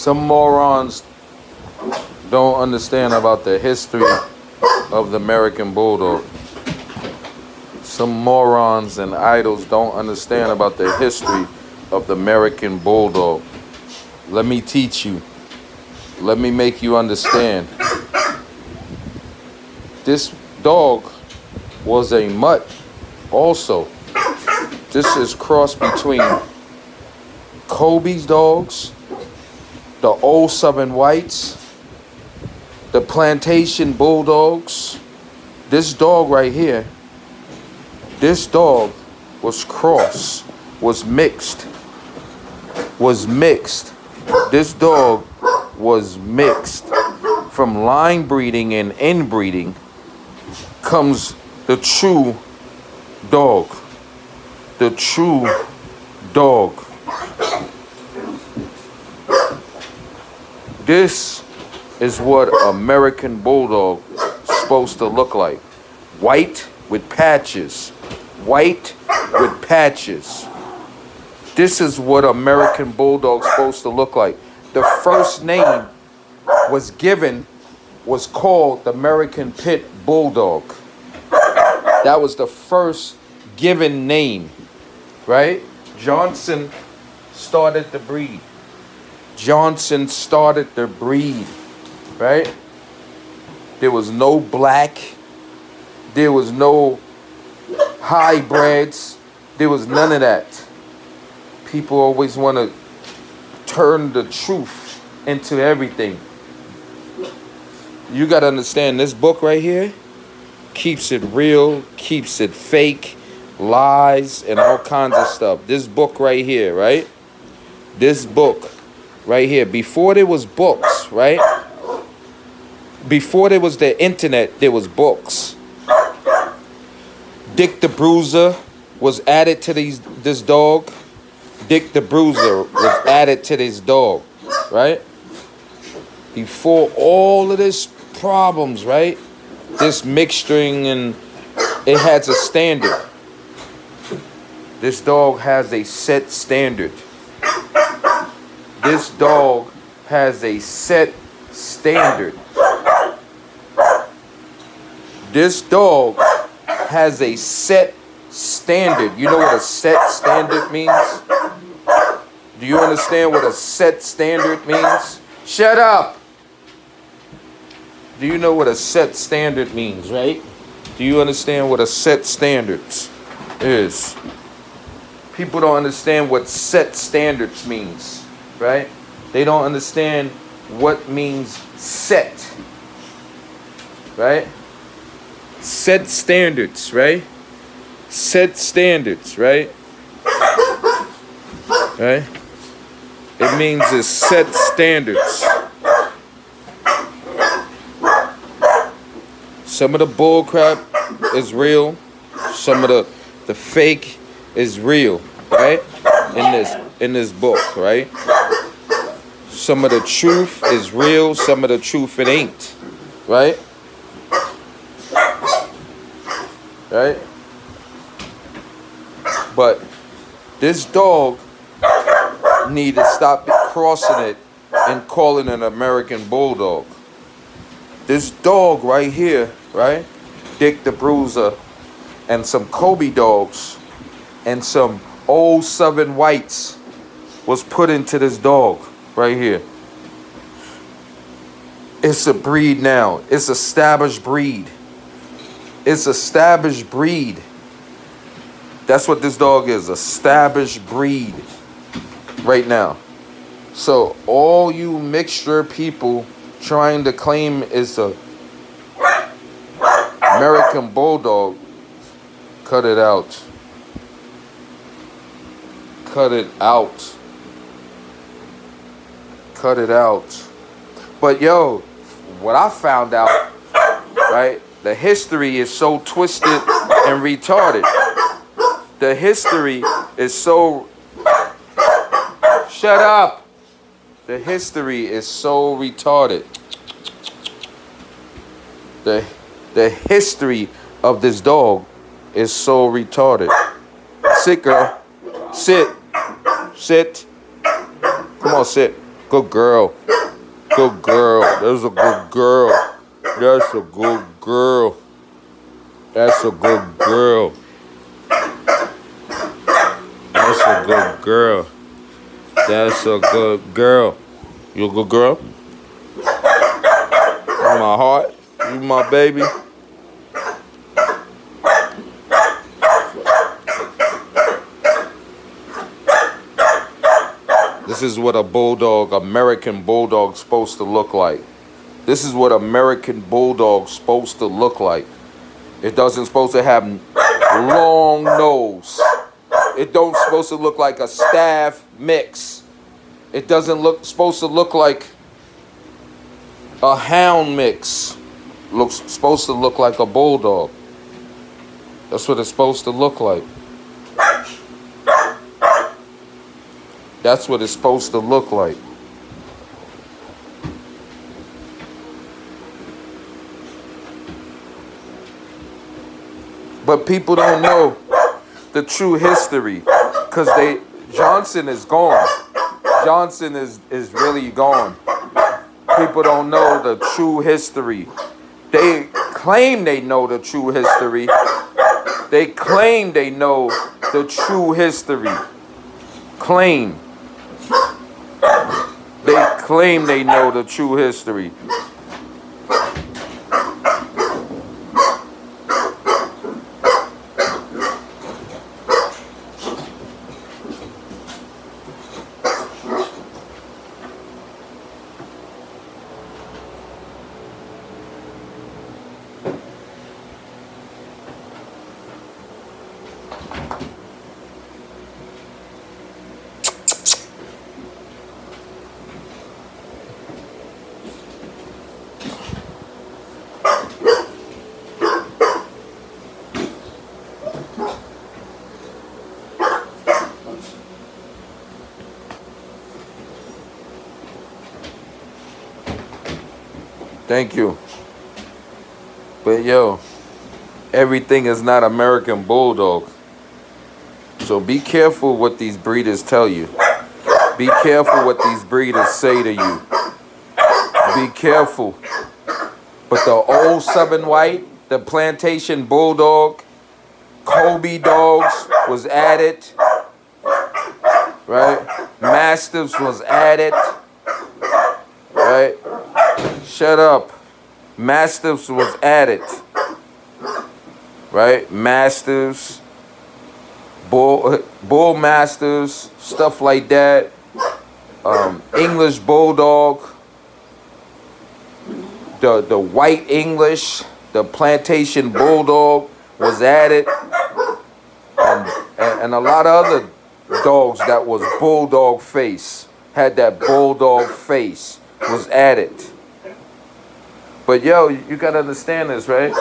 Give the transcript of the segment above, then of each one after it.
Some morons don't understand about the history of the American Bulldog. Some morons and idols don't understand about the history of the American Bulldog. Let me teach you. Let me make you understand. This dog was a mutt also. This is cross between Kobe's dogs, the old Southern Whites, the plantation bulldogs. This dog right here, this dog was cross, was mixed, was mixed. This dog was mixed. From line breeding and inbreeding comes the true dog. The true dog. This is what American Bulldog is supposed to look like. White with patches. White with patches. This is what American Bulldog's supposed to look like. The first name was given, was called the American Pit Bulldog. That was the first given name, right? Johnson started the breed. Johnson started the breed, right? There was no black. There was no hybrids. There was none of that. People always want to turn the truth into everything. You got to understand this book right here keeps it real, keeps it fake, lies, and all kinds of stuff. This book right here, right? This book right here, before there was books, right? Before there was the internet, there was books. Dick the Bruiser was added to these this dog. Dick the Bruiser was added to this dog, right? Before all of this problems, right? This mixturing and it has a standard. This dog has a set standard. This dog has a set standard. This dog has a set standard. You know what a set standard means? Do you understand what a set standard means? Shut up! Do you know what a set standard means, right? Do you understand what a set standards is? People don't understand what set standards means, right? They don't understand what means set, right? Set standards, right? Set standards, right? Right? It means it's set standards. Some of the bull crap is real. Some of the the fake is real, right? In this in this book, right? Some of the truth is real, some of the truth it ain't. Right? Right? But this dog need to stop crossing it and calling an American Bulldog. This dog right here, right? Dick the Bruiser and some Kobe dogs and some old Southern Whites was put into this dog right here. It's a breed now. It's established breed. It's established breed. That's what this dog is, established breed right now. So all you mixture people trying to claim is a American Bulldog, cut it out. Cut it out. Cut it out. But yo, what I found out, right? The history is so twisted and retarded. The history is so. Shut up! The history is so retarded. The, the history of this dog is so retarded. Sit, girl. Sit. Sit. Come on, sit. Good girl. Good girl. That's a good girl. That's a good girl. That's a good girl. That's a good girl. That's a good girl. You a good girl? You my heart. You my baby. This is what a bulldog, American bulldog, supposed to look like. This is what American bulldog's supposed to look like. It doesn't supposed to have long nose. It don't supposed to look like a staff mix. It doesn't look supposed to look like a hound mix. Looks supposed to look like a bulldog. That's what it's supposed to look like. That's what it's supposed to look like. But people don't know the true history because they Johnson is gone. Johnson is is really gone. People don't know the true history. They claim they know the true history. They claim they know the true history. Claim. Claim they know the true history. Thank you. But yo, everything is not American Bulldog. So be careful what these breeders tell you. Be careful what these breeders say to you. Be careful. But the old Southern White, the Plantation Bulldog, Kobe Dogs was added. Right? Mastiffs was added. Shut up. Mastiffs was added. Right? Mastiffs, bull, bull mastiffs, stuff like that. Um, English bulldog, the the white English, the plantation bulldog was added, and, and, and a lot of other dogs that was bulldog face had that bulldog face was added. But yo, you gotta understand this, right?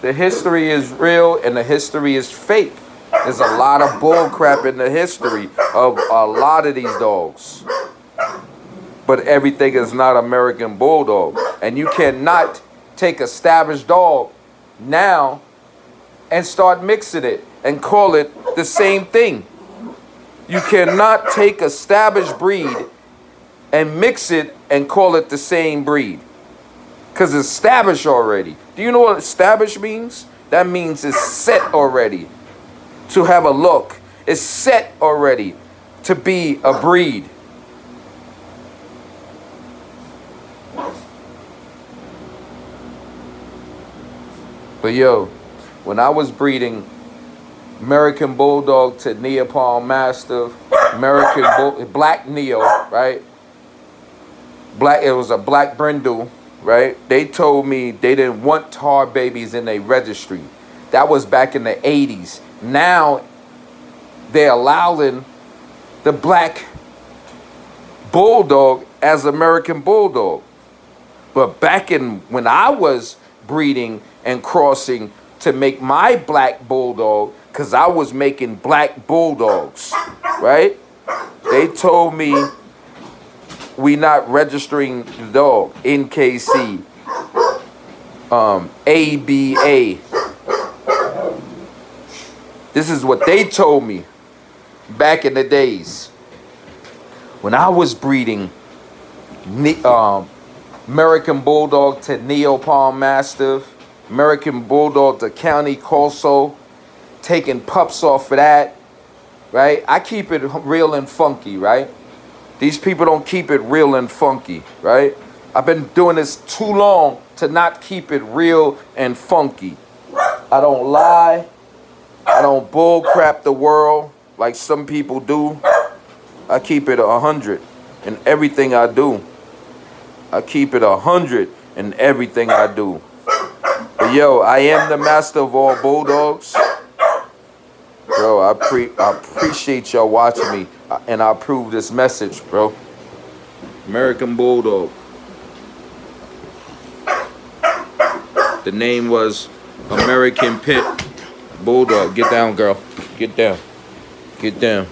The history is real and the history is fake. There's a lot of bull crap in the history of a lot of these dogs. But everything is not American Bulldog. And you cannot take a established dog now and start mixing it and call it the same thing. You cannot take a established breed and mix it and call it the same breed. Because it's established already. Do you know what established means? That means it's set already to have a look. It's set already to be a breed. But yo, when I was breeding American Bulldog to Neapolitan Mastiff, American Bull, Black Neo, right? Black, it was a Black Brindle right? They told me they didn't want tar babies in a registry. That was back in the 80s. Now they're allowing the black bulldog as American bulldog. But back in when I was breeding and crossing to make my black bulldog, because I was making black bulldogs, right? They told me we not registering the dog. NKC. Um, ABA. This is what they told me back in the days. When I was breeding um, American Bulldog to Neapolitan Mastiff, American Bulldog to Cane Corso, taking pups off of that, right? I keep it real and funky, right? These people don't keep it real and funky, right? I've been doing this too long to not keep it real and funky. I don't lie. I don't bull crap the world like some people do. I keep it a hundred in everything I do. I keep it a hundred in everything I do. But yo, I am the master of all bulldogs. Bro, I, pre I appreciate y'all watching me uh, and I approve this message, bro. American Bulldog. The name was American Pit Bulldog. Get down, girl. Get down. Get down.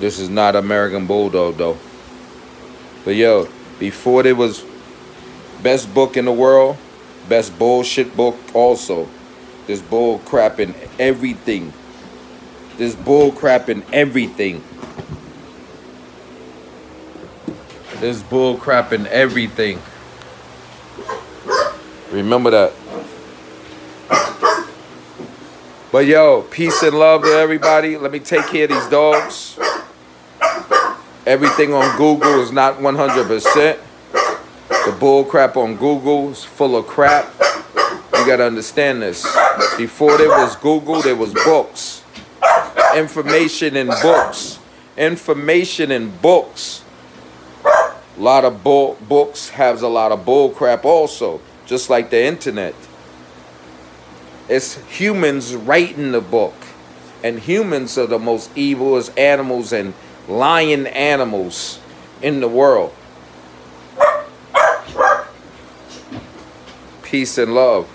This is not American Bulldog though. But yo, before there was best book in the world, best bullshit book also. This bull crap in everything. This bull crap in everything. This bull crap in everything. Remember that. But yo, peace and love to everybody. Let me take care of these dogs. Everything on Google is not 100%. The bull crap on Google is full of crap. You gotta understand this. Before there was Google, there was books. Information in books. Information in books. A lot of bull books has a lot of bull crap also, just like the internet. It's humans writing the book. And humans are the most evil as animals and lion animals in the world. Peace and love.